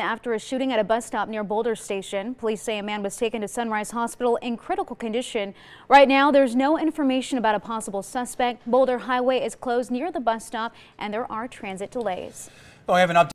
After a shooting at a bus stop near Boulder Station, police say a man was taken to Sunrise Hospital in critical condition. Right now, there's no information about a possible suspect. Boulder Highway is closed near the bus stop and there are transit delays. Well, we have an update.